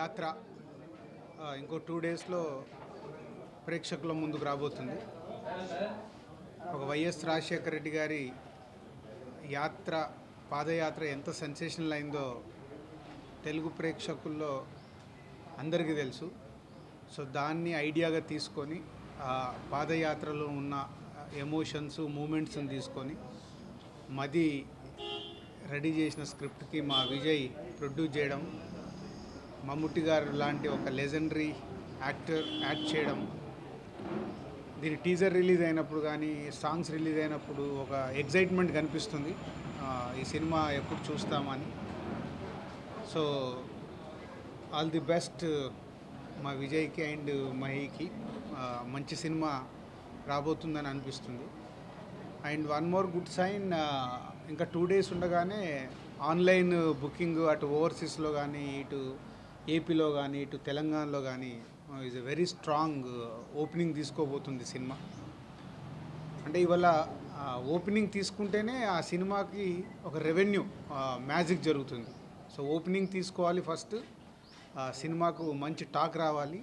యాత్ర ఇంకో టూ డేస్లో ప్రేక్షకుల ముందుకు రాబోతుంది. ఒక వైఎస్ రాజశేఖర రెడ్డి గారి యాత్ర పాదయాత్ర ఎంత సెన్సేషనల్ అయిందో తెలుగు ప్రేక్షకుల్లో అందరికీ తెలుసు. సో దాన్ని ఐడియాగా తీసుకొని పాదయాత్రలో ఉన్న ఎమోషన్స్ మూమెంట్స్ని తీసుకొని మది రెడీ చేసిన స్క్రిప్ట్కి మా విజయ్ ప్రొడ్యూస్ చేయడం మమ్ముట్టి గారు లాంటి ఒక లెజెండరీ యాక్టర్ యాక్ట్ చేయడం దీని టీజర్ రిలీజ్ అయినప్పుడు కానీ సాంగ్స్ రిలీజ్ అయినప్పుడు ఒక ఎగ్జైట్మెంట్ కనిపిస్తుంది. ఈ సినిమా ఎప్పుడు చూస్తామని. సో ఆల్ ది బెస్ట్ మా విజయ్కి అండ్ మహికి. మంచి సినిమా రాబోతుందని అనిపిస్తుంది. And one more good sign ఇంకా టూ డేస్ ఉండగానే ఆన్లైన్ బుకింగ్ అటు ఓవర్సీస్లో కానీ ఇటు ఏపీలో కానీ ఇటు తెలంగాణలో కానీ is a very strong opening తీసుకోబోతుంది cinema. అంటే ఇవాళ ఓపెనింగ్ తీసుకుంటేనే ఆ సినిమాకి ఒక రెవెన్యూ మ్యాజిక్ జరుగుతుంది. సో ఓపెనింగ్ తీసుకోవాలి ఫస్ట్ సినిమాకు మంచి టాక్ రావాలి.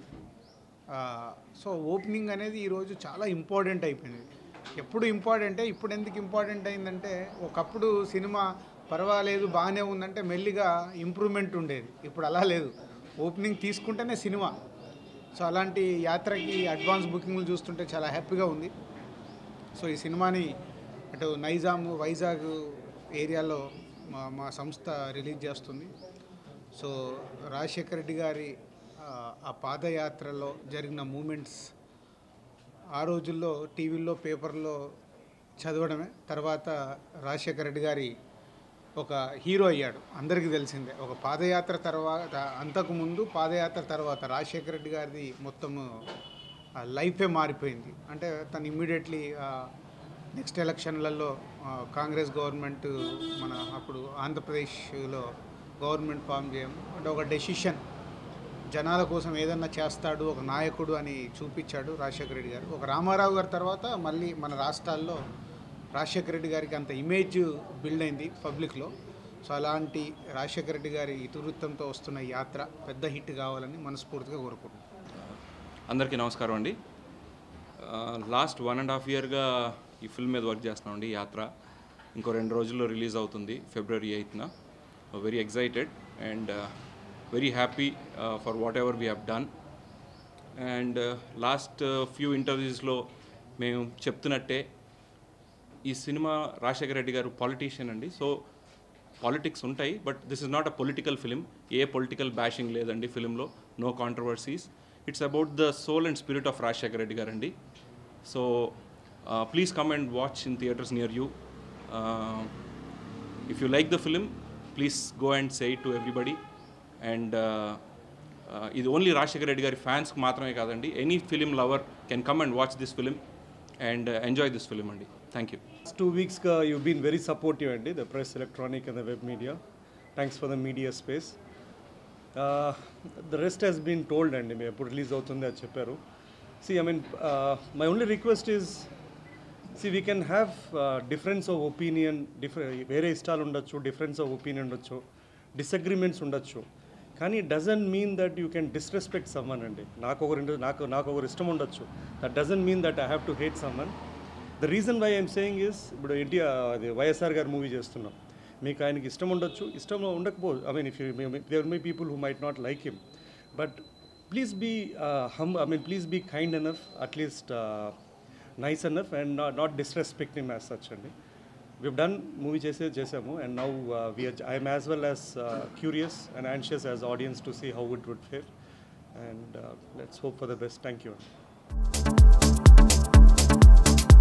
సో ఓపెనింగ్ అనేది ఈరోజు చాలా ఇంపార్టెంట్ అయిపోయింది. ఎప్పుడు ఇంపార్టెంటే ఇప్పుడు ఎందుకు ఇంపార్టెంట్ అయిందంటే ఒకప్పుడు సినిమా పర్వాలేదు బాగానే ఉందంటే మెల్లిగా ఇంప్రూవ్మెంట్ ఉండేది. ఇప్పుడు అలా లేదు. ఓపెనింగ్ తీసుకుంటేనే సినిమా. సో అలాంటి యాత్రకి అడ్వాన్స్ బుకింగ్లు చూస్తుంటే చాలా హ్యాపీగా ఉంది. సో ఈ సినిమాని అటు నైజాం వైజాగ్ ఏరియాలో మా మా సంస్థ రిలీజ్ చేస్తుంది. సో రాజశేఖర రెడ్డి గారి ఆ, పాదయాత్రలో జరిగిన మూమెంట్స్ ఆ రోజుల్లో టీవీల్లో పేపర్లో చదవడమే. తర్వాత రాజశేఖర రెడ్డి గారి ఒక హీరో అయ్యాడు. అందరికీ తెలిసిందే. ఒక పాదయాత్ర తర్వాత అంతకుముందు పాదయాత్ర తర్వాత రాజశేఖర రెడ్డి గారిది మొత్తము లైఫే మారిపోయింది. అంటే తను ఇమ్మీడియట్లీ నెక్స్ట్ ఎలక్షన్లలో కాంగ్రెస్ గవర్నమెంట్ మన అప్పుడు ఆంధ్రప్రదేశ్లో గవర్నమెంట్ ఫామ్ చేయం. అంటే ఒక డెసిషన్ జనాల కోసం ఏదన్నా చేస్తాడు ఒక నాయకుడు అని చూపించాడు రాజశేఖర రెడ్డి గారు. ఒక రామారావు గారి తర్వాత మళ్ళీ మన రాష్ట్రాల్లో రాజశేఖర రెడ్డి గారికి అంత ఇమేజ్ బిల్డ్ అయింది పబ్లిక్లో సో అలాంటి రాజశేఖర రెడ్డి గారి ఇతివృత్తంతో వస్తున్న యాత్ర పెద్ద హిట్ కావాలని మనస్ఫూర్తిగా కోరుకుంటున్నాను అందరికీ నమస్కారం అండి. లాస్ట్ వన్ అండ్ హాఫ్ ఇయర్గా ఈ ఫిల్మ్ మీద వర్క్ చేస్తున్నామండి యాత్ర. ఇంకో రెండు రోజుల్లో రిలీజ్ అవుతుంది ఫిబ్రవరి ఎయిత్న very excited and very happy for whatever we have done and last few ఇంటర్వ్యూస్లో మేము చెప్తున్నట్టే ఈ సినిమా రాజశేఖర రెడ్డి గారు పాలిటీషియన్ అండి. సో పాలిటిక్స్ ఉంటాయి but this is not a political film a political bashing లేదండి ఫిలింలో no controversies it's about the soul and spirit of Rajasekhara Reddy గారు అండి so please come and watch in theatres near you if you like the film please go and say to everybody and ఇది only Rajasekhara Reddy గారి ఫ్యాన్స్కి మాత్రమే కాదండి. Any film lover can come and watch this film and enjoy this film అండి. Thank you two వీక్స్గా you been very supportive అండి the press electronic and the web media thanks for the media space the rest has been told అండి మేము ఎప్పుడు release అవుతుంది అది చెప్పారు. See I mean my only request is see we can have difference of opinion differ వేరే ఇష్టాలు ఉండొచ్చు difference of opinion ఉండొచ్చు డిసగ్రిమెంట్స్ ఉండొచ్చు. కానీ doesn't mean that you can disrespect someone అండి నాకు ఒకరి నాకు నాకు ఒకరు ఇష్టం ఉండొచ్చు. That doesn't mean that I have to hate someone the reason why I'm saying is ఇప్పుడు ఎన్టీఆర్ అది వైఎస్ఆర్ గారు మూవీ చేస్తున్నాం. మీకు ఆయనకి ఇష్టం ఉండొచ్చు. ఇష్టం ఉండకపోవచ్చు I mean if you there may people who might not like him but please be hmm I mean please be kind enough at least nice enough and not not disrespect him as such అండి. We done movie చేసే చేసాము and now we're I'm as well as curious and anxious as audience to see how it would fare and let's hope for the best thank you